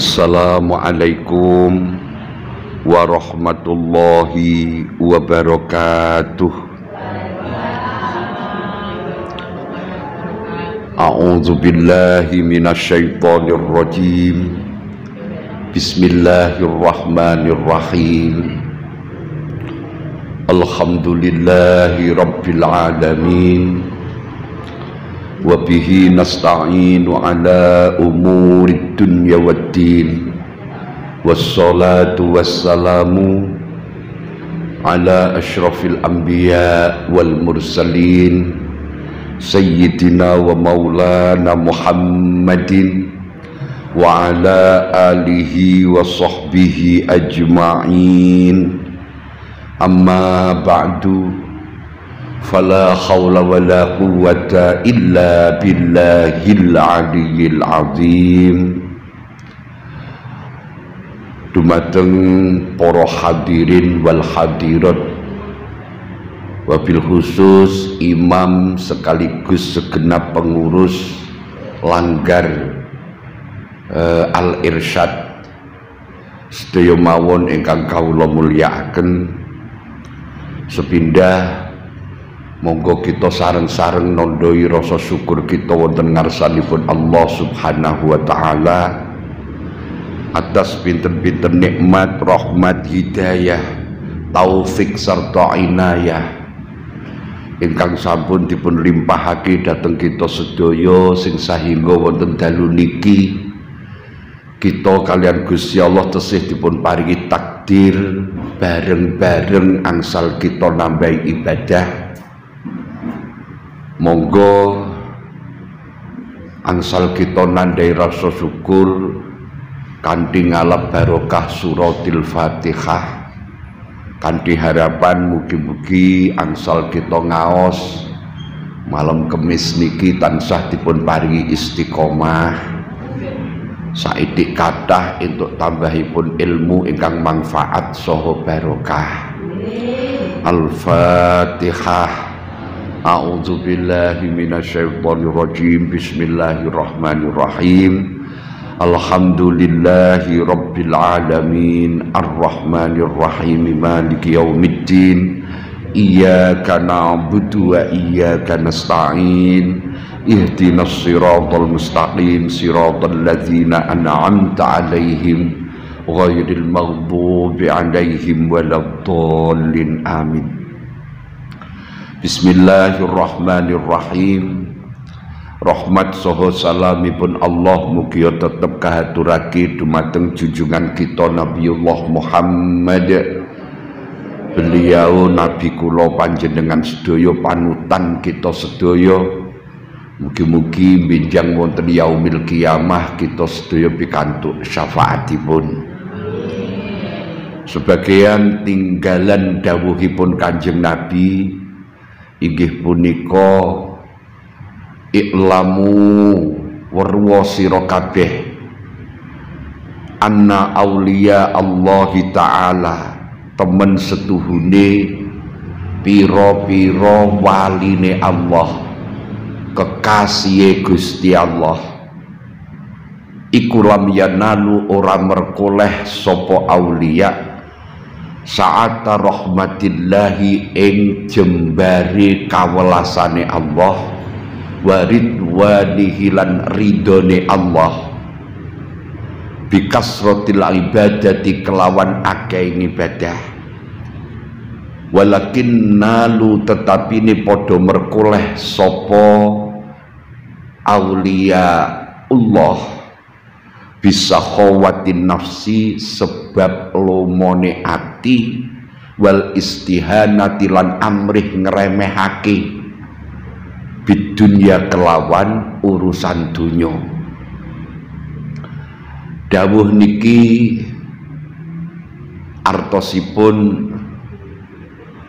Assalamualaikum warahmatullahi wabarakatuh. A'udzu billahi minasyaitonir rajim Bismillahirrahmanirrahim. Alhamdulillahi rabbil alamin وبه نستعين على أمور الدنيا والدين والصلاة والسلام على أشرف الأنبياء والمرسلين سيدنا ومولانا محمد وعلى آله وصحبه أجمعين. أما بعد فلا حول ولا قوة إلا بالله العلي العظيم dumateng para hadirin wal hadirat. Wabil khusus imam sekaligus segenap pengurus langgar eh, uh, al irsyad sedaya mawon ingkang mulia akan sepindah Monggo kita sareng-sareng nondoi rasa syukur kita wonten ngarsanipun Allah Subhanahu wa taala atas pinten-pinten nikmat, rahmat, hidayah, taufik serta inayah. Ingkang sampun dipun limpahake dhateng kita sedaya sing sahingga wonten dalu niki. Kita kalian Gusti Allah tesih dipun paringi takdir bareng-bareng angsal kita nambahi ibadah monggo angsal kita nandai rasa syukur kanthi ngalap barokah suratil fatihah kanthi harapan mugi-mugi angsal kita ngaos. Malam kemis niki tansah dipun paringi istiqomah. Saidik kathah untuk tambahipun ilmu ingkang manfaat soho barokah. Al-Fatihah A'udzu billahi minasyaitonir rajim. Bismillahirrahmanirrahim. Alhamdulillahi rabbil alamin. Arrahmanir rahim. Maliki yaumiddin. Iyyaka na'budu wa iyyaka nasta'in. Ihdinas siratal mustaqim. Siratal ladzina an'amta 'alaihim ghairil maghdubi 'alaihim waladdallin. Amin. Bismillahirrahmanirrahim. Rahmat soho salamipun Allah mugia tetep kahaturake dumateng junjungan kita Nabiullah Muhammad. Beliau nabi kula panjenengan sedaya panutan kita sedaya. Mugi-mugi binjang wonten yaumil kiamah kita sedaya pikantuk syafaatipun. Sebagian tinggalan dawuhipun Kanjeng Nabi inggih punika iklamu werwa sira kabeh. Anna aulia Allah taala temen setuhune piro-piro waline Allah kekasih Gusti Allah. Iku lam yanalu ora merkoleh sopo aulia sa'ata rahmatillahi ing jembari kawelasane Allah. Waridwanihi lan ridone Allah. Bikasrotil ibadati kelawan akeh ibadah. Walakin nalu tetapi ini podo merkoleh sopo aulia Allah bisa khawatin nafsi sebab lomone ati. Wal istihanati lan amrih ngremehake bidunya kelawan urusan dunya. Dawuh niki artosipun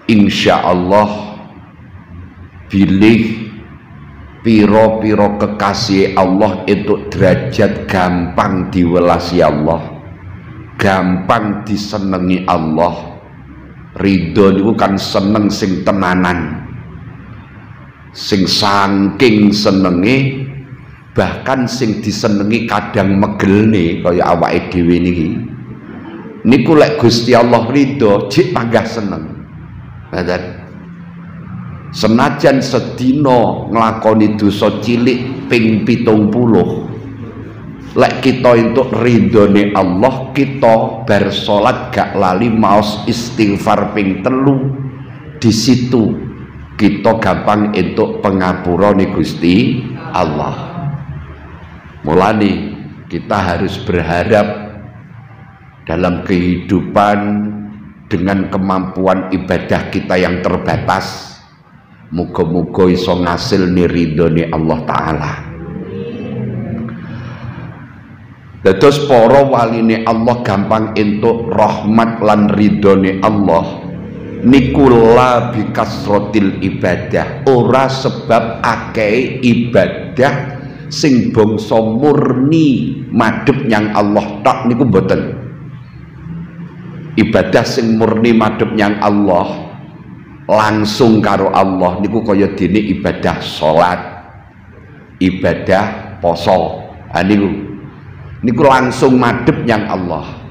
insyaallah bilih piro-piro kekasih Allah itu derajat gampang diwelasi Allah gampang disenengi Allah. Ridho itu kan seneng sing tenanan sing saking senengi bahkan sing disenengi kadang megelne kaya awake dhewe niki. Niku lek Gusti Allah ridho jik panggah seneng. Ngoten senajan sedina nglakoni dosa cilik ping pitung puluh lek kita untuk ridhone Allah kita bar salat gak lali maos istighfar ping telu di situ kita gampang untuk pengapura nih Gusti Allah. Mulani kita harus berharap dalam kehidupan dengan kemampuan ibadah kita yang terbatas muga-muga iso ngasil nih Allah Ta'ala. Dados para waline Allah gampang entuk rahmat lan ridhone Allah. Niku la bikasrotil ibadah. Ora sebab akeh ibadah sing bangsa murni madhep nyang Allah tak niku mboten. Ibadah sing murni madhep nyang Allah langsung karo Allah niku kaya dene ibadah salat ibadah poso. Ha niku. Niku langsung madep yang Allah.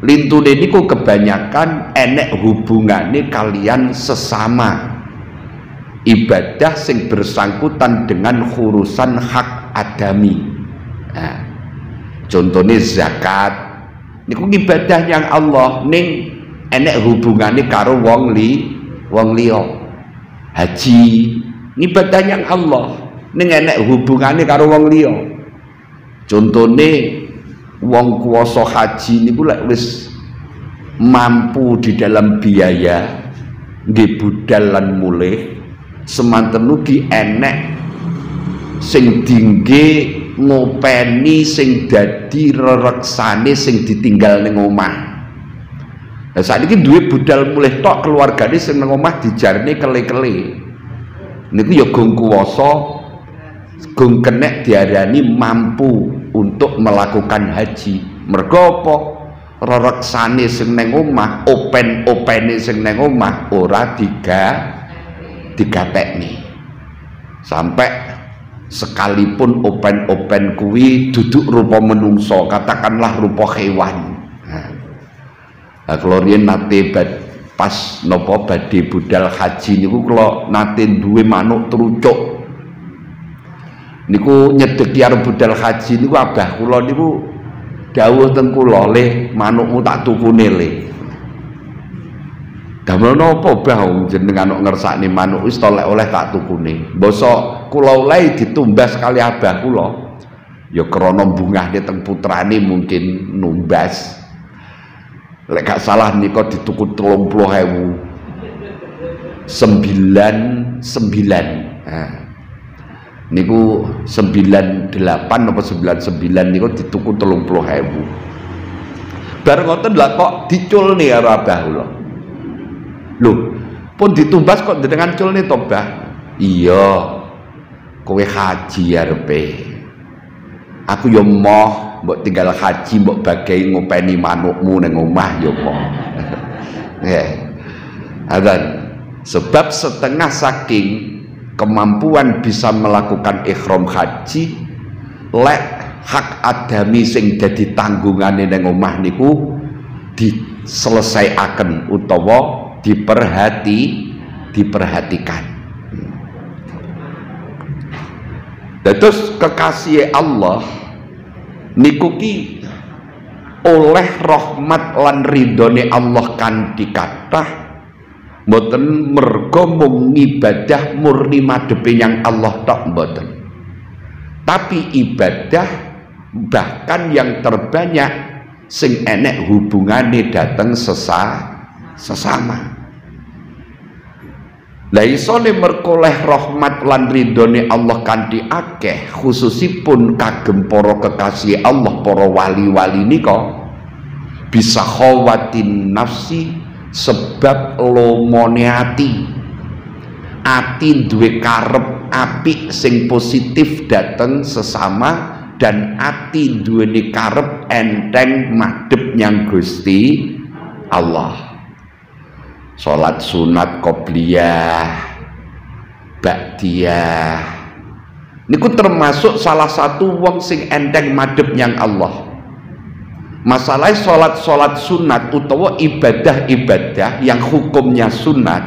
Lintune niku kebanyakan enek hubungannya kalian sesama. Ibadah sing bersangkutan dengan urusan hak adami. Nah, contohnya zakat. Niku ibadah yang Allah ning enek hubungannya karo wong li wong liya. Haji. Ibadah yang Allah. Ning enek hubungannya karo wong liya. Contohnya wong kuasa haji niku lek wis mampu di dalam biaya nggih budal lan mulih semanten ugi enek sing dingge ngopeni sing dadi rereksane sing ditinggal ning omah. Lah saat ini duwe budal mulih tok keluargane sing ning omah dijarne kele-kele. Niku ya gong kuwasa gong kenek diarani mampu untuk melakukan haji. Mergo apa? Rereksane sing neng omah open-opene sing neng omah ora diga digatekne. Sampai sekalipun open-open kuwi duduk rupa menungso katakanlah rupa hewan kalau nate pas nopo badhe budal haji niku kalau nate duwe manuk terucuk niku nyedeki arep budal haji niku abah kula niku dawuh teng kula le manukmu tak tukune le damel napa bah jenengan ngersakne manuk wis oleh oleh tak tukune. Basa kula oleh ditumbas kali abah kula. Ya krana bungahne teng putrane mungkin numbas lek gak salah nika dituku 30.000 sembilan sembilan. Nah niku 98 apa 99 niku dituku 30.000 bareng ngoten lah kok dicul nih karo abah kula. Lho pun ditumbas kok dengan cul nih tobah iya kowe haji arepe aku yo moh mbok tinggal haji mbok bagai ngopeni manukmu ning omah yo moh. Ya adan sebab setengah saking kemampuan bisa melakukan ikhram haji lek hak adami sing dadi tanggungane ning omah niku diselesaikan utawa diperhati diperhatikan terus kekasih Allah niku ki oleh rahmat lan ridhone Allah kan dikatah mboten mergo mung ibadah murni madhepe yang Allah tok mboten. Tapi ibadah bahkan yang terbanyak sing enek hubungane dateng sesa sesama La isone merkoleh rahmat lan ridhone Allah kanthi akeh khususipun kagem para kekasih Allah para wali-wali nika. Bisa khawatin nafsi sebab lomone ati. Ati duwe karep apik sing positif dateng sesama dan ati duweni karep enteng madhep nyang Gusti Allah salat sunat qobliyah ba'diyah. Niku termasuk salah satu wong sing enteng madhep yang Allah. Masalah sholat-sholat sunat utawa ibadah-ibadah yang hukumnya sunat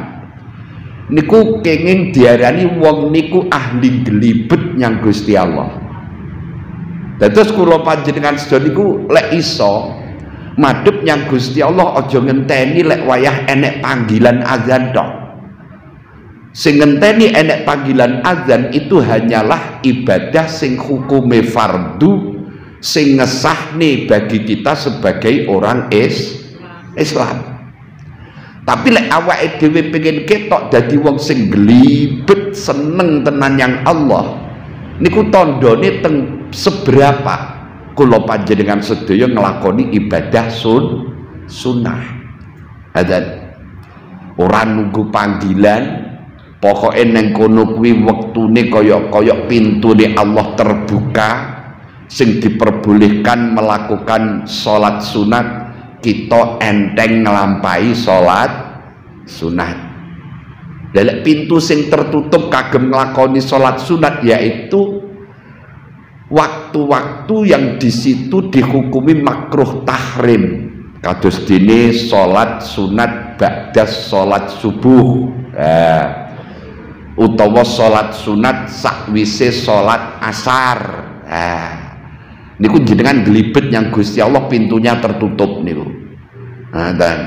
niku kenging diarani wong niku ahli gelibet yang Gusti Allah. Terus kula panjenengan sedaya niku lek iso madhep yang Gusti Allah aja ngenteni lek wayah enek panggilan azan tok. Sing ngenteni enek panggilan azan itu hanyalah ibadah sing hukume fardu sing ngesahne bagi kita sebagai orang is Islam. Tapi lek awake dhewe pengen ketok dadi wong sing glibet seneng tenan yang Allah niku tandane teng seberapa kula panjenengan sedaya nglakoni ibadah sun sunnah. Adzan ora nunggu panggilan. Pokoknya neng kono kuwi wektune kaya-kaya pintune Allah terbuka sing diperbolehkan melakukan sholat sunat kita enteng ngelampai sholat sunat. Dalam pintu sing tertutup kagem ngelakoni sholat sunat yaitu waktu-waktu yang di situ dihukumi makruh tahrim. Kados dini sholat sunat ba'das sholat subuh. Nah, utawa salat sunat sakwise salat asar. Nah niku jenengan gelibet yang Gusti Allah pintunya tertutup niku. Nah dan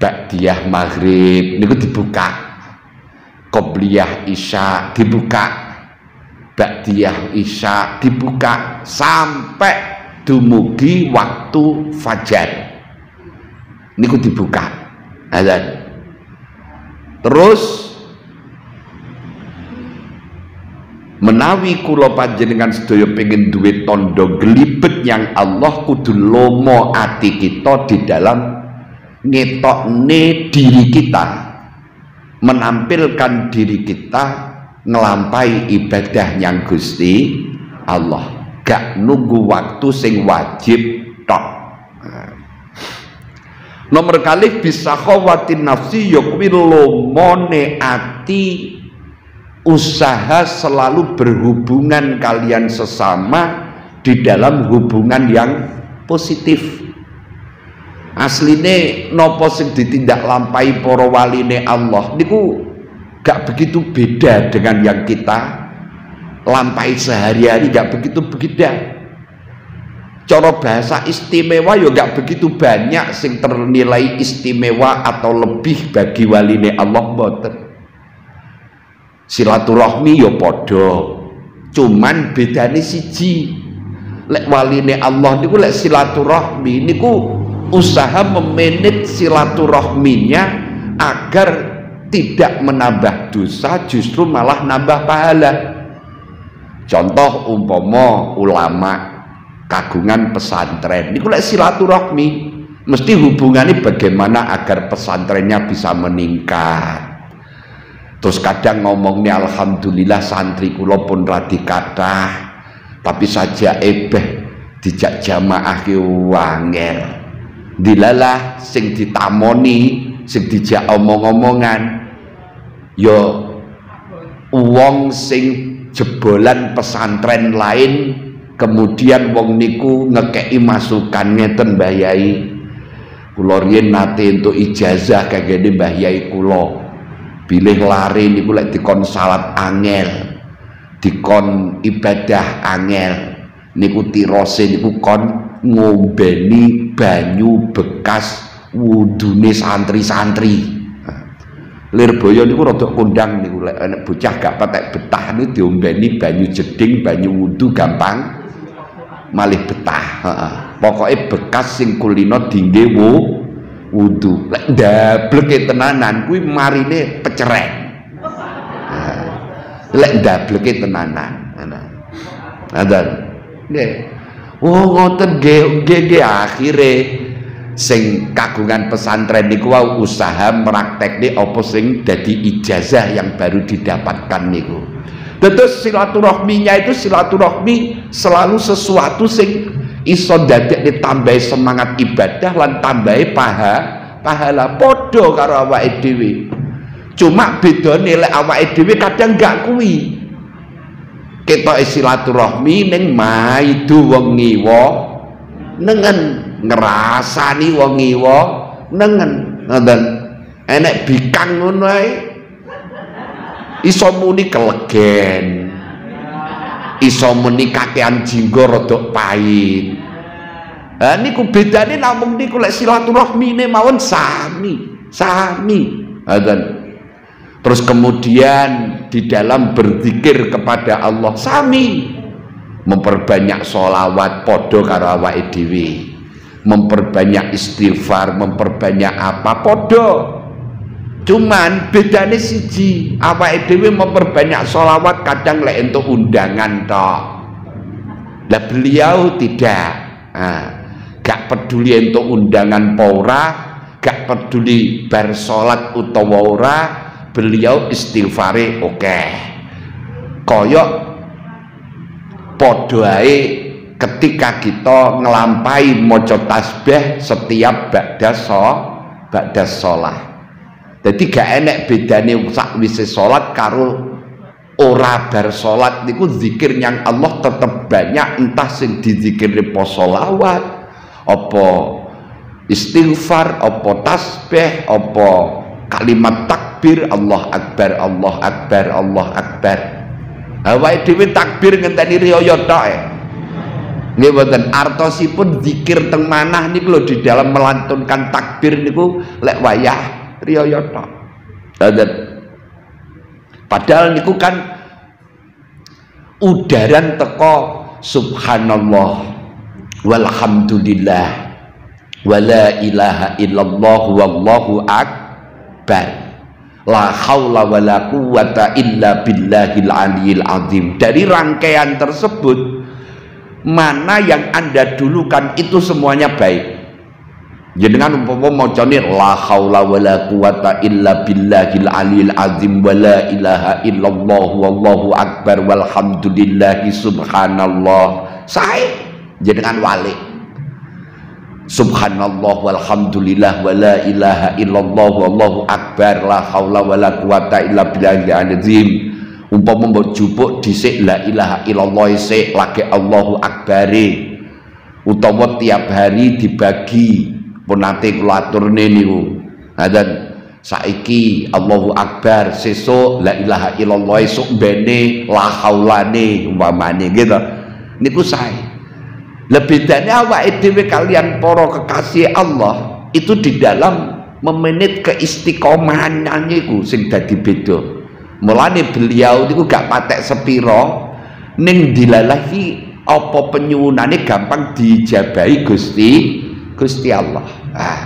Ba'diyah maghrib niku dibuka. Qobliyah isya dibuka Ba'diyah isya dibuka sampai dumugi waktu fajar. Niku dibuka. Azan terus menawi kula panjenengan sedaya pengen duwe tondo gelibet yang Allah kudu lomo ati kita di dalam ngetokne diri kita menampilkan diri kita ngelampai ibadah yang Gusti Allah. Gak nunggu waktu sing wajib tok. Nomor kali bisa khawatin nafsi yukwi lomone ati usaha selalu berhubungan kalian sesama di dalam hubungan yang positif. Asline nopo sing ditindak lampai para waline Allah? Niku gak begitu beda dengan yang kita lampai sehari-hari gak begitu beda. Cara bahasa istimewa ya gak begitu banyak sing ternilai istimewa atau lebih bagi waline Allah mboten. Silaturahmi ya padha. Cuman bedane siji. Lek waline Allah niku lek silaturahmi niku usaha memanage silaturahminya agar tidak menambah dosa justru malah nambah pahala. Contoh umpama ulama kagungan pesantren. Niku lek silaturahmi mesti hubungannya bagaimana agar pesantrennya bisa meningkat. Terus kadang ngomongnya alhamdulillah santri kula pun radi kathah tapi saja ebeh dijak jamaah ki wangel. Dilalah sing ditamoni sing dijak omong-omongan yo wong sing jebolan pesantren lain kemudian wong niku ngekei masukan ngeten Mbah Yai. Kula riyen nate untuk ijazah kagene Mbah Yai kula. Bilih lari niku lek dikon salat angel dikon ibadah angel. Niku tirose niku kon ngombeni banyu bekas wudune santri-santri Lirboyo niku rada kondang niku. Lek enek bocah gak patek betah niku diombeni banyu jeding banyu wudu gampang malih betah. Heeh. Pokoke bekas sing kulino dingge wu wudu lek ndableke tenanan kuwi marine pecerek. Lek ndableke tenanan. Ada nggih. Oh ngoten nggih nggih akhire sing kagungan pesantren niku wau usaha praktekne apa sing dadi ijazah yang baru didapatkan niku. Terus silaturahminya itu silaturahmi selalu sesuatu sing iso dadek ditambahi semangat ibadah lan tambahi paha pahala podo karo awake dhewe. Cuma beda nilai awake dhewe kadang gak kuwi. Kita silaturahmi ning maidu wong ngiwa nengen ngrasani wong ngiwa nengen. Ngoten. Enek bikang ngono ae iso muni kelegen. Iso muni kakean jinggo rada pahit. Ha niku bedane namung niku lek silaturahmine mawon sami sami. Ngoten. Terus kemudian di dalam berzikir kepada Allah sami. Memperbanyak solawat podo karo memperbanyak istighfar memperbanyak apa podo. Cuman bedanya siji awake dhewe memperbanyak solawat kadang lek untuk undangan tok. Lah beliau tidak. Nah, gak peduli untuk undangan paura gak peduli bar utawa ora beliau istighfari oke okay. koyok podoai ketika kita ngelampai moco tasbih setiap ba'da so ba'da sholat. Jadi gak enek bedanya sakwise sholat karo ora bar sholat niku zikir yang Allah tetap banyak entah sing dizikiri po sholawat apa istighfar apa tasbih apa kalimat takbir Allah akbar Allah akbar Allah akbar. Awake dhewe takbir ngenteni riyaya tok e nggih mboten. Artosipun zikir teng manah niku lho di dalam melantunkan takbir niku lek wayah riyaya tok. Padahal niku kan udaran teko subhanallah walhamdulillah wala ilaha illallah wallahu akbar la haula wala quwata illa billahil aliyil azim. Dari rangkaian tersebut mana yang anda dulukan itu semuanya baik? Jenengan umpama macane la haula wala quwata illa billahil aliyil azim wala ilaha illallah wallahu akbar walhamdulillahi subhanallah. Saya jenengan wali Subhanallah walhamdulillah wala ilaha illallah wallahu akbar. La haula wala quwata illa billahil azim umpama mbok jupuk dhisik la ilaha illallah sik lagi Allahu akbare utawa tiap hari dibagi pun nate kula aturne niku. Ngaten saiki Allahu akbar sesuk la ilaha illallah esuk bene la haulane umpamane gitu. Niku sae. Lebih dari awak dhewe kalian poro kekasih Allah itu di dalam memenit keistiqomahan niku sing dadi beda. Mulane beliau niku gak patek sepiro ning dilalahi apa penyuwunane gampang dijabahi Gusti Gusti Allah. Ah.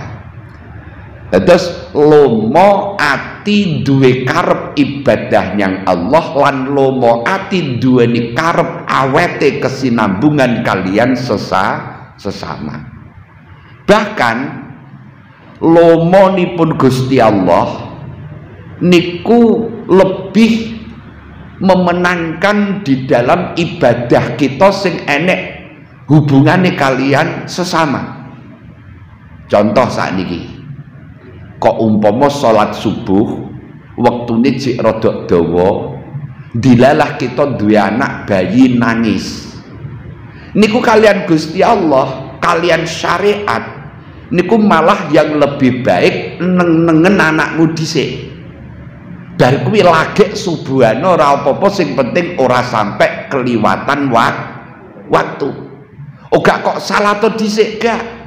Terus lomo ati duwe karep ibadah yang Allah lan lomo ati duweni karep awete kesinambungan kalian sesa sesama. Bahkan lomo pun Gusti Allah niku lebih memenangkan di dalam ibadah kita sing enek hubungannya kalian sesama. Contoh saat ini kok umpama salat subuh wektune cik rada dawa dilalah kita duwe anak bayi nangis niku kalian Gusti Allah kalian syariat niku malah yang lebih baik neng-nengen anakmu dhisik bar kuwi lagi subuhan ora apa-apa sing penting ora sampai keliwatan wak waktu. Oh gak kok salah to dhisik? Gak.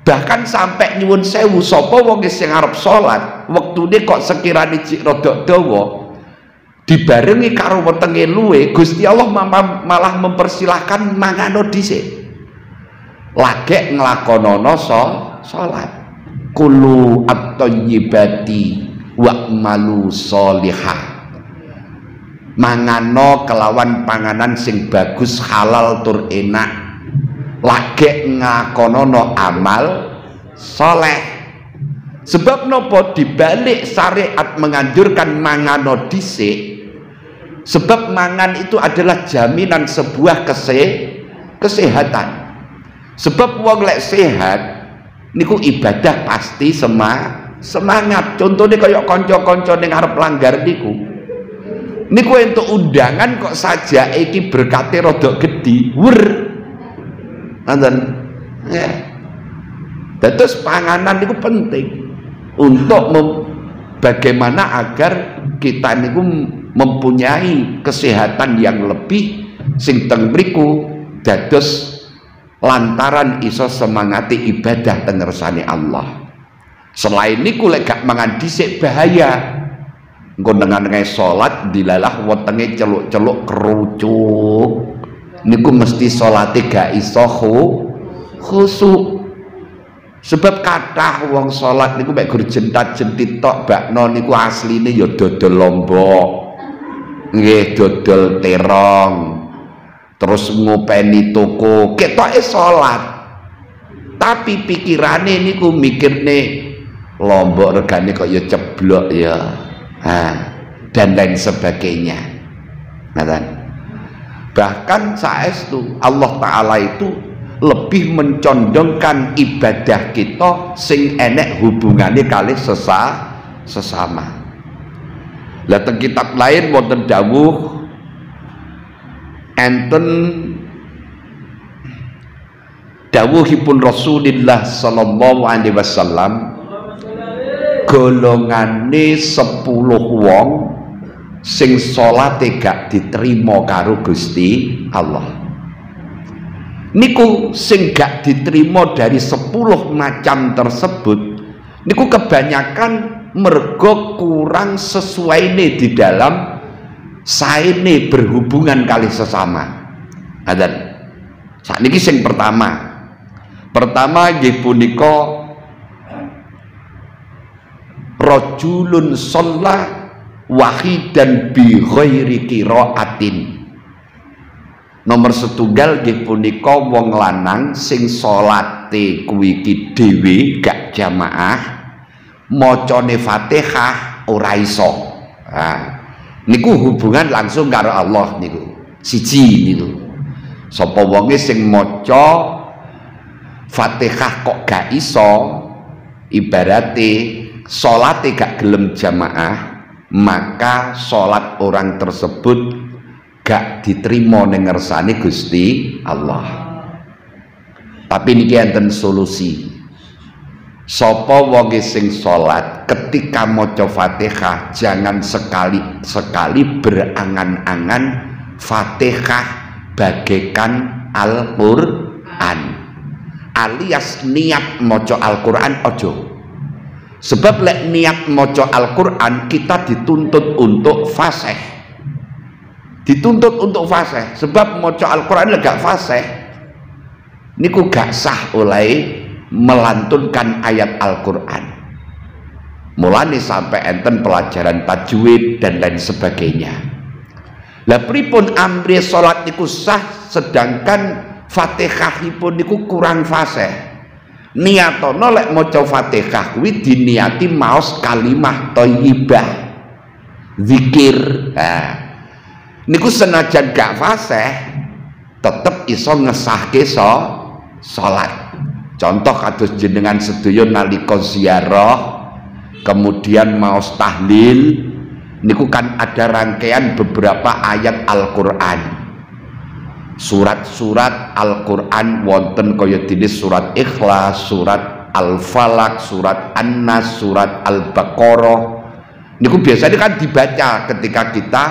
Bahkan sampai nyuwun sewu sapa wong sing arep salat wektune kok sekirane cik rada dawa dibarengi karo wetenge luwe Gusti Allah malah mempersilahkan mangano dhisik. Lagek nglakonono so salat kulu at-thayyibati wa malu solihah mangano kelawan panganan sing bagus halal tur enak. Lagi ngakonono amal soleh. Sebab nopo dibalik syariat menganjurkan mangano dhisik sebab mangan itu adalah jaminan sebuah kese kesehatan. Sebab wong lek sehat niku ibadah pasti sema semangat. Contohnya kayak konco-konco ning arep langgar niku. Niku untuk undangan kok saja iki berkate rodok gede. Wer ngoten ya terus panganan itu penting untuk bagaimana agar kita niku mempunyai kesehatan yang lebih sing teng mriku. Dados lantaran iso semangati ibadah tengersane Allah selain niku lek gak mangan dhisik bahaya. Engko dengan salat dilalah wetenge celuk-celuk kerucuk. Niku mesti salate gak iso khusuk. Sebab kathah wong salat niku mek gur jentat-jentit tok bakno niku asline ya dodol lombok. Nggih dodol terong. Terus ngopeni toko. Ketoke salat. Tapi pikirane niku mikirne lombok regane kok ya ceblok ya. Dan lain sebagainya. Nah, bahkan saestu Allah Ta'ala itu lebih mencondongkan ibadah kita sing enek hubungannya kali sesa sesama. Lah kitab lain wonten dawuh enten dawuhipun Rasulullah sallallahu alaihi wasallam golongane 10 wong sing salate gak diterima karo Gusti Allah. Niku sing gak diterima dari 10 macam tersebut niku kebanyakan mergo kurang sesuai nih di dalam saene berhubungan kali sesama. Ada saat ini sing pertama. Pertama nggih punika rajulun sholla wahidan bi ghairi qiraatin. Nomor setunggal nggih punika wong lanang sing salate kuwi iki gak jamaah macane Fatihah ora iso. Nah, niku hubungan langsung karo Allah niku. Siji niku. Sapa wonge sing maca Fatihah kok gak iso? Ibarate sholat gak gelem jamaah maka sholat orang tersebut gak diterima nengersani Gusti Allah. Tapi ini enten solusi. Sopo wonge sing sholat ketika maca Fatihah jangan sekali-sekali berangan-angan Fatihah bagaikan Al-Qur'an. Alias niat maca Al-Qur'an ojo Sebab lek niat moco Al-Quran kita dituntut untuk fasih. Dituntut untuk fasih. Sebab moco Al-Quran gak fasih. Niku gak sah oleh melantunkan ayat Al-Quran. Mulai sampai enten pelajaran tajwid dan lain sebagainya. Lah pripun amri salat niku sah sedangkan Fatihahipun niku kurang fasih niatono lek maca Fatihah kuwi diniati maos kalimah thayyibah zikir. Nah niku senajan gak fasih tetep iso ngesahke so salat. Contoh kados jenengan sedaya nalika ziarah kemudian maos tahlil niku kan ada rangkaian beberapa ayat Al-Qur'an surat-surat Al-Qur'an wonten kaya surat Ikhlas, surat Al-Falak, surat An-Nas, surat Al-Baqarah. Niku biasanya kan dibaca ketika kita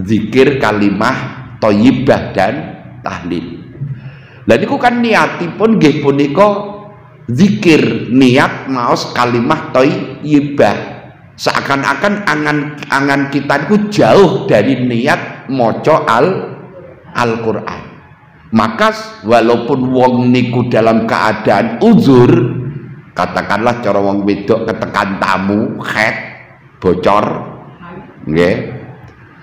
zikir kalimah thayyibah dan tahlil. Lah niku kan niatipun nggih punika zikir niat maos kalimah thayyibah. Seakan-akan angan angan kita itu jauh dari niat maca al Al-Quran. Maka walaupun wong niku dalam keadaan uzur katakanlah cara wong wedok ketekan tamu head bocor nggih.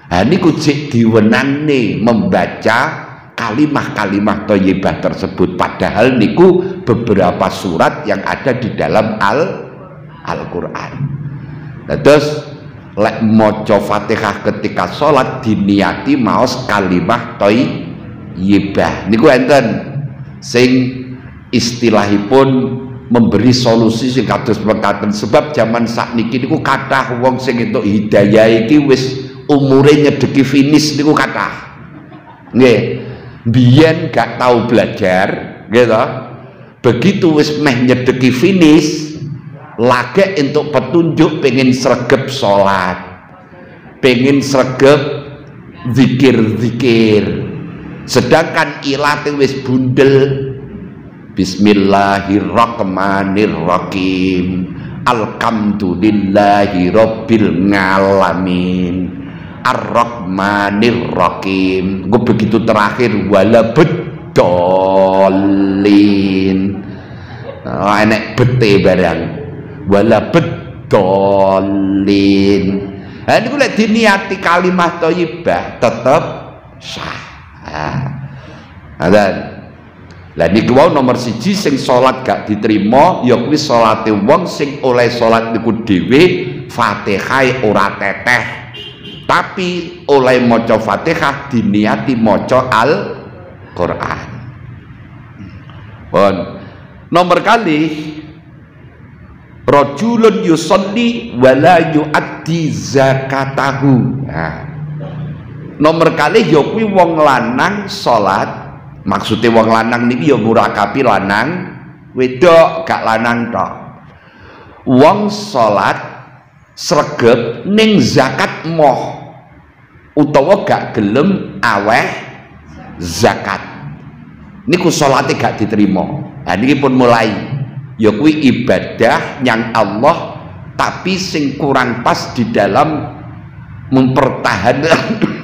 Nah niku cek diwenangne membaca kalimah-kalimah thayyibah tersebut. Padahal niku beberapa surat yang ada di dalam Al Al-Qur'an. Nah, terus lek maca Fatihah ketika sholat diniati maos kalimah yibah. Niku enten. Sing istilahipun memberi solusi sing kados mekaten. Sebab zaman sakniki niku kathah wong sing entuk hidayah iki wis umure nyedeki finish niku kata nggih. Biyen gak tahu belajar gitu begitu wis meh nyedeki finish lagi untuk petunjuk pengen sregep sholat. Pengen sregep zikir-zikir. Sedangkan ilate wis bundel. Bismillahirrahmanirrahim. Alhamdulillahi Rabbil Ngalamin. Ar-Rahmanir-Rahim. Gue begitu terakhir Wala bedolin oh, Enek bete barang Wala bedolin Nah ini gue diniati kalimah toyibah Tetap sah dan lah niku wau nomor siji sing salat gak diterima ya kuwi salate wong sing oleh salat niku dhewe Fatihah ora teteh. Tapi oleh maca Fatihah diniati maca Al-Qur'an. Pun nomor kali rajulun yusalli wala yuaddi zakatahu. Nah, nomor kali ya kuwi wong lanang salat. Maksudnya wong lanang niki ya murakapi lanang wedok gak lanang tok. Wong salat sregep ning zakat moh utawa gak gelem aweh zakat. Niku salate gak diterima. Nah niki pun mulai ya kuwi ibadah yang Allah tapi sing kurang pas di dalam mempertahankan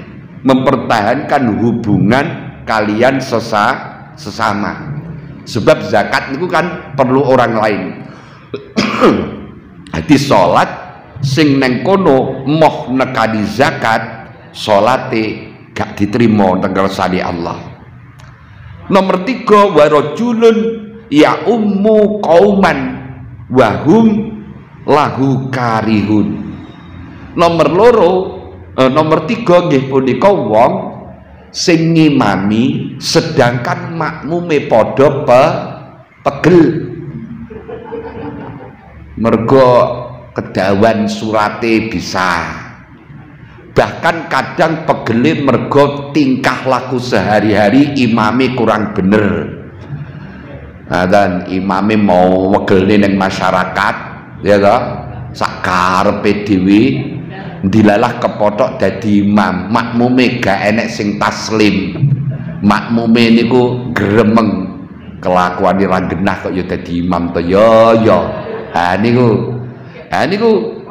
mempertahankan hubungan kalian sesa sesama. Sebab zakat itu kan perlu orang lain. Jadi sholat sing neng kono moh nekadi zakat sholate gak diterima sani Allah. Nomor tiga warojulun ya ummu kauman wahum lahu karihun. Nomor loro eh, nomor tiga nggih punika wong sing ngimami sedangkan makmume padha pe pegel. Mergo kedawan surate bisa. Bahkan kadang pegelin mergo tingkah laku sehari-hari imami kurang bener nah, dan imami mau wegelin yang masyarakat ya toh? Sakar PDW dilalah kepotok dadi imam. Makmume gak enek sing taslim. Makmume niku gremeng. Kelakuan ra genah kok ya dadi imam to. Ya ya ha niku. Ha niku.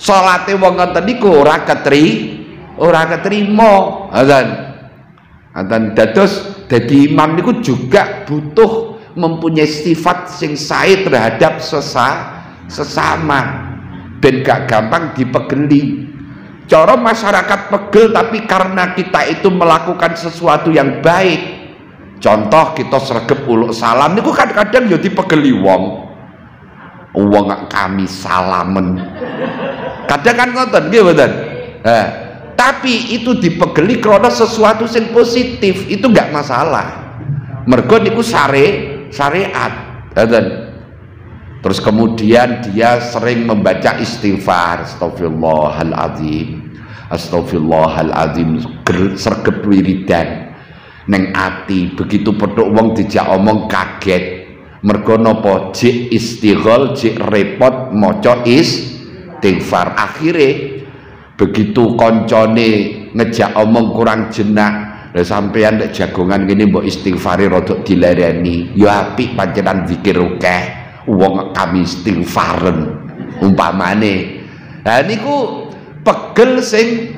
Salate wong ngoten niku ora ketri ora ketrima. Azan azan dados dadi imam niku juga butuh mempunyai sifat sing sae terhadap sesa sesama. Dan gak gampang dipegeli cara masyarakat pegel tapi karena kita itu melakukan sesuatu yang baik. Contoh kita sergep uluk salam itu kadang-kadang jadi pegeli wong. Wong kami salamen. Kadang kan ngoten eh, tapi itu dipegeli karena sesuatu yang positif itu enggak masalah. Mergo niku sare syariat. Terus kemudian dia sering membaca istighfar, astagfirullahaladzim, astagfirullahaladzim, sergep wiridan. Neng ati. Begitu peduk wong dijak omong kaget. Mergo napa jik istighol, jik repot maca istighfar. Akhire begitu koncone ngejak omong kurang jenak lah sampean nek jagongan gini mbok istighfari rodok dilereni ya apik pancenan zikir akeh. Wong kami istighfaren. Umpamane. Nah niku pegel sing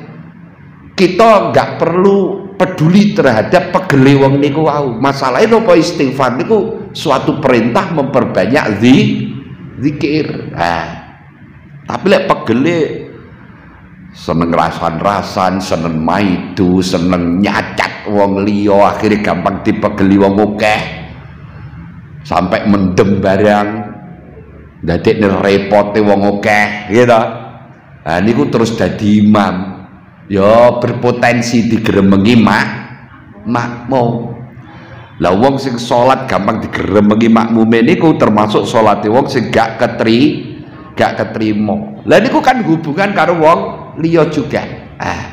kita nggak perlu peduli terhadap pegele wong niku wau. Masalahnya nopo istighfar niku? Suatu perintah memperbanyak zi zikir. Nah, tapi lek pegele seneng rasan-rasan seneng maidu seneng nyacat wong liya akhirnya gampang dipegeli wong akeh. Sampai mendem barang. Dadek repote wong akeh gitu nah niku terus dadi imam. Ya berpotensi digeremengi mak makmum lah wong sing salat gampang digeremengi makmume niku termasuk salate wong sing gak ketri gak ketrimo lah niku kan hubungan karo wong liya juga. Ah.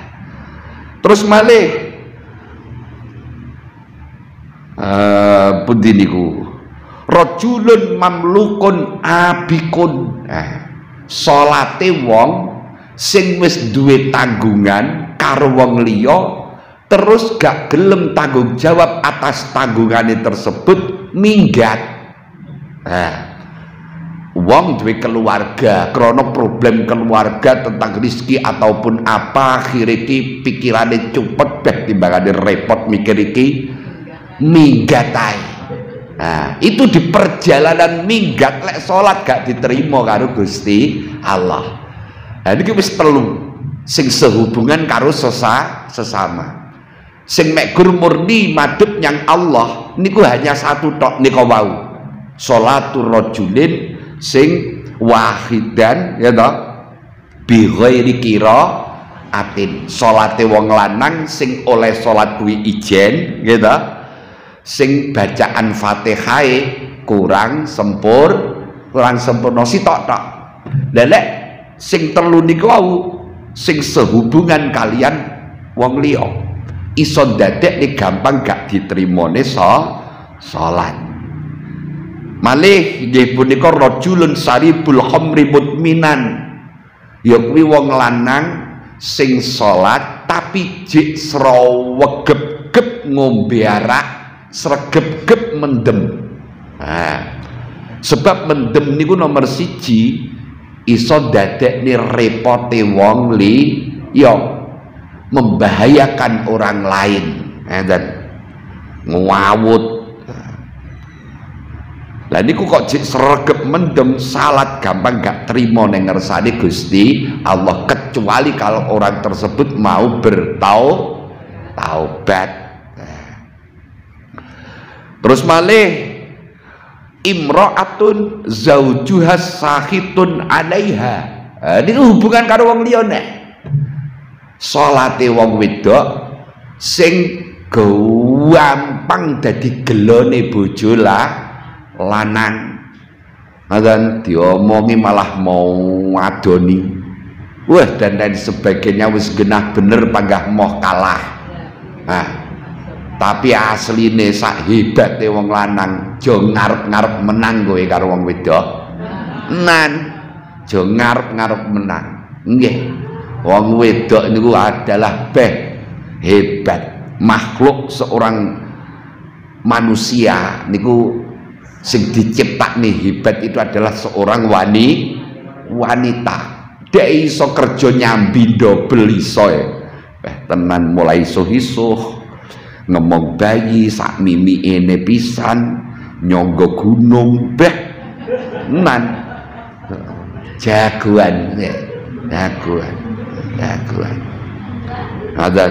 Terus malih uh, pundi niku? Rajulun mamlukun abikun. Eh, salate wong sing wis duwe tanggungan karo wong liya terus gak gelem tanggung jawab atas tanggungannya tersebut minggat. Nah, wong duwe keluarga krono problem keluarga tentang rizki ataupun apa akhir iki pikirannya cepet beh timbangane repot mikir iki minggatai. Nah, itu di perjalanan minggat lek sholat gak diterima karo Gusti Allah. Nah ini wis telu sing sehubungan karo sesa sesama. Sing mek gur murni madhep nyang Allah niku hanya satu tok nika wau. Salatul rajulin sing wahidan ya toh? Bi kira atin. Salate wong lanang sing oleh salat kuwi ijen gitu sing bacaan Fatihah kurang sempur kurang sempurna sitok tok. Lelek sing telu niku sing sehubungan kalian wong liya. Iso dadek nih gampang gak diterima nih so salat. Malih nggih punika rajulun saribul khamri mutminan. Ya kuwi wong lanang sing salat tapi jik srawegep-gep ngombe arak sregep-gep mendem. Nah, sebab mendem niku nomor siji iso nih repote wong li ya membahayakan orang lain. Dan ngawut. Lah niku kok jik sregep mendem salat gampang gak terima neng ngersane Gusti Allah kecuali kalau orang tersebut mau bertau taubat terus malih imra'atun zaujuha sahitun alaiha. Ini hubungan karo wong liya salate wong wedok sing gampang dadi gelone bojo lanang. Ngoten diomongi malah mau adoni wah dan lain sebagainya wis genah bener panggah moh kalah. Nah tapi asline sak hebate wong lanang jo ngarep-ngarep menang kowe karo wong wedok. Nan jo ngarep-ngarep menang. Nggih. Wong wedok niku adalah beh hebat. Makhluk seorang manusia niku sing nih hebat itu adalah seorang wani wanita. Dia iso kerja nyambi double iso ya eh, tenan mulai iso-iso ngomong bayi sak mimi ini pisan nyonggo gunung beh nan. Jagoan ya. Jagoan jagoan. Ada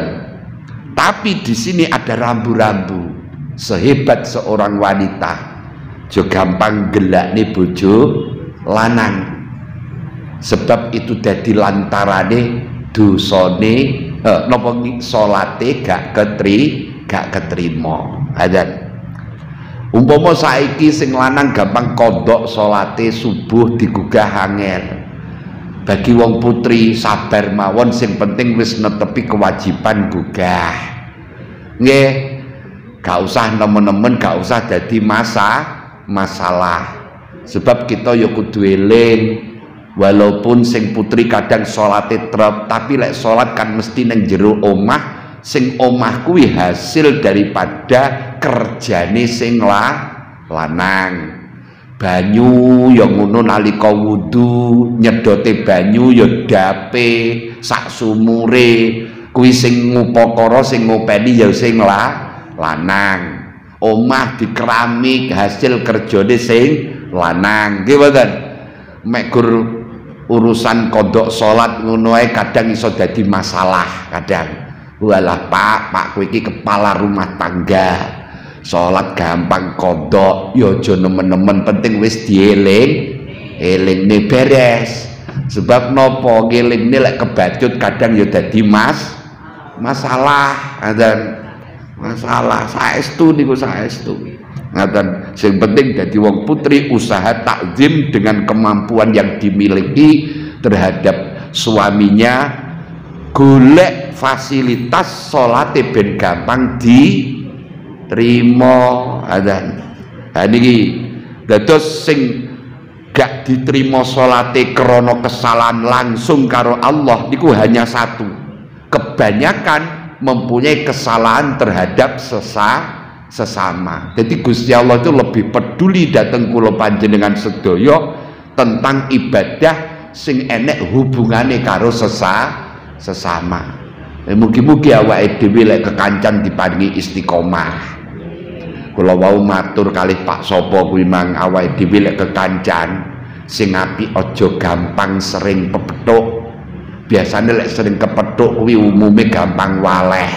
tapi di sini ada rambu-rambu. Sehebat seorang wanita. Juga gampang gelak nih bojo lanang. Sebab itu jadi lantarane dosone eh, nopo salate gak ketri gak ketrima ada umpama saiki sing lanang gampang kodok salate subuh digugah angel. Bagi wong putri sabar mawon sing penting wis netepi kewajiban gugah. Nggih gak usah nemen-nemen gak usah jadi masa masalah. Sebab kita ya kudu walaupun sing putri kadang salate trep tapi lek salat kan mesti neng jero omah sing omah kuwi hasil daripada kerjane sing lah lanang. Banyu ya ngono nalika wudu nyedote banyu ya dape sak sumure. Kuwi sing ngupakara sing ngopeni ya sing lah lanang. Omah di keramik hasil kerjane sing lanang. Nggih mboten? Mek urusan kodok salat ngono ae kadang iso dadi masalah kadang walah Pak. Pak kowe iki kepala rumah tangga. Salat gampang kodok. Ya aja nemen-nemen. Penting wis dieling. Elingne beres. Sebab nopo ngelingne lek kebacut kadang ya dadi mas masalah. Dan masalah. Saestu niku saestu. Ngaten. Sing penting dadi wong putri usaha takzim dengan kemampuan yang dimiliki terhadap suaminya golek fasilitas salate ben gampang diterima. Adzan ha niki dados sing gak diterima salate krana kesalahan langsung karo Allah niku hanya satu. Kebanyakan mempunyai kesalahan terhadap sesa sesama. Jadi Gusti Allah itu lebih peduli datang kula panjenengan sedaya tentang ibadah sing enek hubungane karo sesa sesama. Eh, mugi-mugi awake dhewe lek kekancan diparingi istiqomah. Kula wau matur kalih Pak Sopo kuwi mang awake dhewe lek kekancan sing apik aja gampang sering pepethuk biasanya lek sering kepethuk kuwi umume gampang waleh.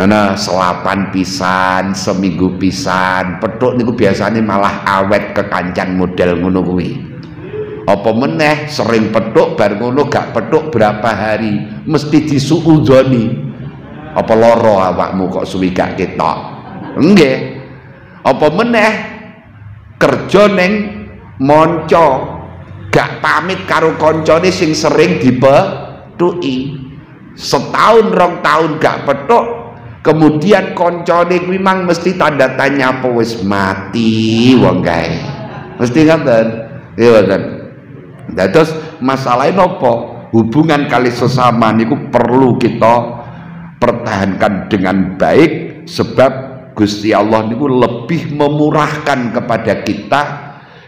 Ana selapan pisan, seminggu pisan, petuk niku biasanya malah awet kekancan model ngono kuwi. Apa meneh sering petuk bar ngono gak petuk berapa hari mesti disuudoni. Apa loro awakmu kok suwi gak ketok? Nggih. Apa meneh kerja ning monco gak pamit karo koncone sing sering dipetuki. Setahun rong tahun gak petuk kemudian koncone kuwi mang mesti tanda tanya apa wis mati wong gae. Mesti ngoten. Iya ngoten. Dados masalahnya nopo hubungan kali sesama niku perlu kita pertahankan dengan baik sebab Gusti Allah niku lebih memurahkan kepada kita.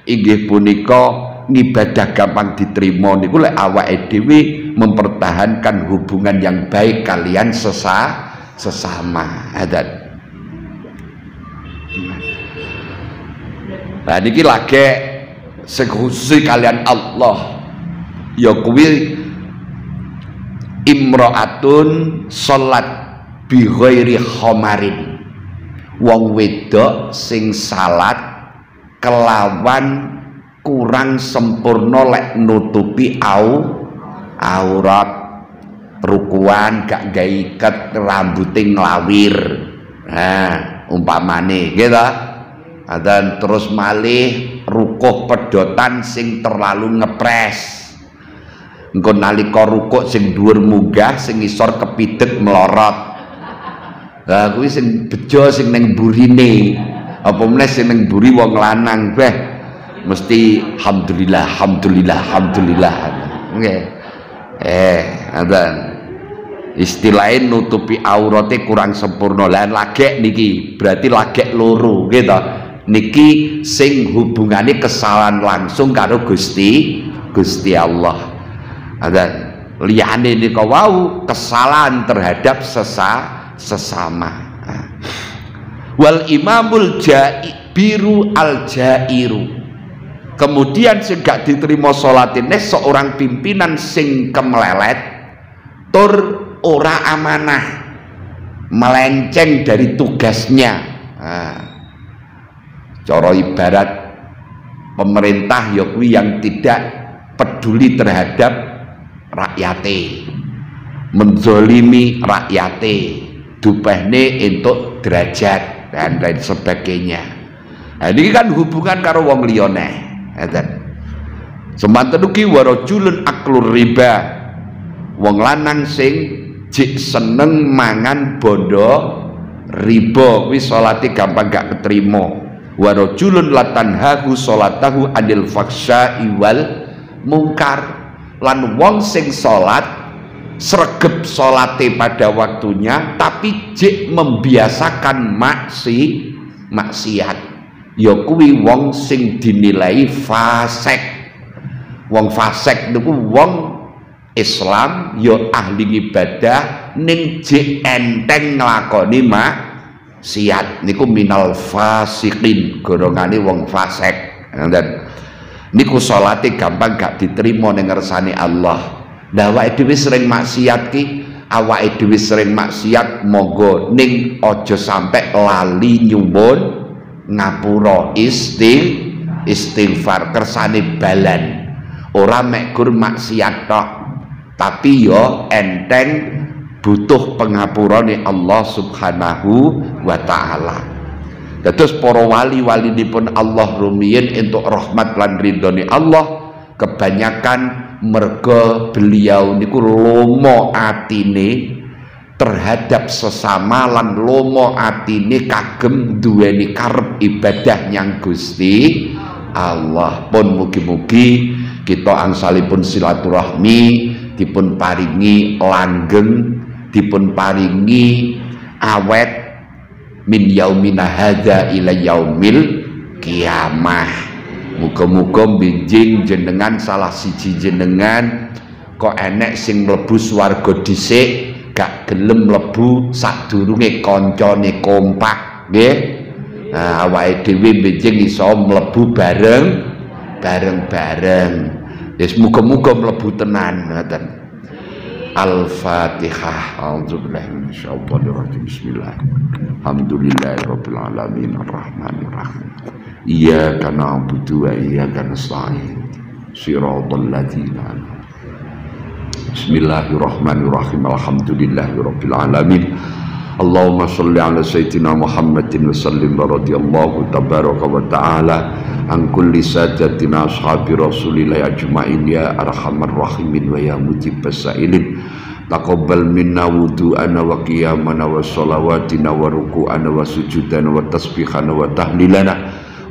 Inggih punika ngibadah gampang diterima niku lek awake dhewe mempertahankan hubungan yang baik kalian sesa sesama. Adat Nah niki lagi sekhusus kalian Allah. Ya kuwi imraatun salat bi ghairi khamarin wong wedok sing salat kelawan kurang sempurna lek nutupi au aurat. Rukuan gak gawe iket rambuté nglawir. Nah umpamane gitu dan terus malih rukuh pedotan sing terlalu ngepres engko nalika rukuk sing dhuwur munggah sing isor kepidet melorot lah kuwi sing bejo sing ning burine. Apa meneh sing ning buri wong lanang beh mesti alhamdulillah alhamdulillah alhamdulillah. Nggih. Eh, ngoten. Istilahnya nutupi aurate kurang sempurna. Lah lagek niki berarti lagek loro gitu. Niki sing hubungane kesalahan langsung karo Gusti Gusti Allah. Ada liyane nika wau kesalahan terhadap sesa sesama. Wal imamul biru al jairu. Kemudian gak diterima ini seorang pimpinan sing kemelelet tur ora amanah melenceng dari tugasnya. Nah, cara ibarat pemerintah yokwi yang tidak peduli terhadap rakyate. Menzolimi rakyate. Dupehne untuk derajat dan lain sebagainya. Nah, ini kan hubungan karo wong liyane ngeten semanten ugi warajulun aklur riba. Wong lanang sing jik seneng mangan bondo riba kuwi salate gampang gak ketrima. Warajulun latanhahu salatahu anil faksya'i wal mungkar lan wong sing salat sregep solate pada waktunya tapi jik membiasakan maksi maksiat. Ya kuwi wong sing dinilai fasek wong fasek niku wong Islam ya ahli ibadah ning jik enteng nglakoni maksiat. Niku minal fasikin golongane wong fasek niku salate gampang gak diterima ning ngersane Allah Lah awake sering maksiat ki, awake dhewe sering maksiat monggo ning aja sampe lali nyuwun ngapura istil istighfar kersane balan. Ora mek gur maksiat tok, tapi yo enteng butuh pengapurane Allah Subhanahu wa taala. Dados para wali-wali dipun Allah rumiyin untuk rahmat lan ridhone Allah kebanyakan mergo beliau niku lomo atine terhadap sesama lan lomo atine kagem duweni karep ibadah nyang Gusti Allah. Pun mugi-mugi kita angsalipun silaturahmi dipun paringi langgeng dipun paringi awet min yaumina hadza ila yaumil kiamah. Muga-muga benjing jenengan salah siji jenengan kok enek sing mlebu swarga dhisik gak gelem mlebu sadurunge kancane kompak nggih? Nah, awake dhewe benjing iso mlebu bareng bareng-bareng. Wis muga-muga mlebu tenan ngoten Al-Fatihah. A'udzubillahi minasyaitonir rajim. Bismillah. Alhamdulillahirabbil alamin rahim. Iyyaka na'budu wa iyyaka nasta'in. Shiratal ladzina Bismillahirrahmanirrahim. Alhamdulillahirabbil alamin. Allahumma salli ala sayyidina Muhammadin wa sallim wa radiyallahu tabaraka wa ta'ala an kulli sadatina ashabi rasulillah ajma'in ya arhamar rahimin wa ya mujibas sa'ilin taqabbal minna wudu'ana wa qiyamana wa salawatina wa ruku'ana wa sujudana wa tasbihana wa tahlilana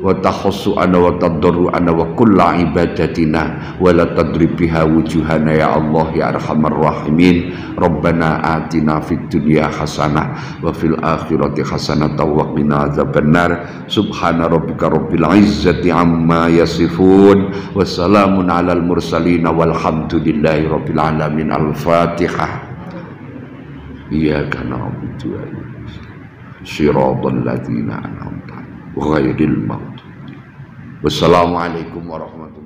wa tahassu'ana wa tadarru'ana wa kulla ibadatina wa la tadrib biha wujuhana ya Allah ya arhamar rahimin. Rabbana atina fid dunya hasanah wa fil akhirati hasanah wa qina adzabannar. Subhana rabbika rabbil izzati amma yasifun. Wa salamun alal mursalin walhamdulillahi rabbil alamin. Al-fatihah iyyaka na'budu wa iyyaka nasta'in. Siratal ladzina an'amta ghairil maghdubi Wassalamualaikum warahmatullahi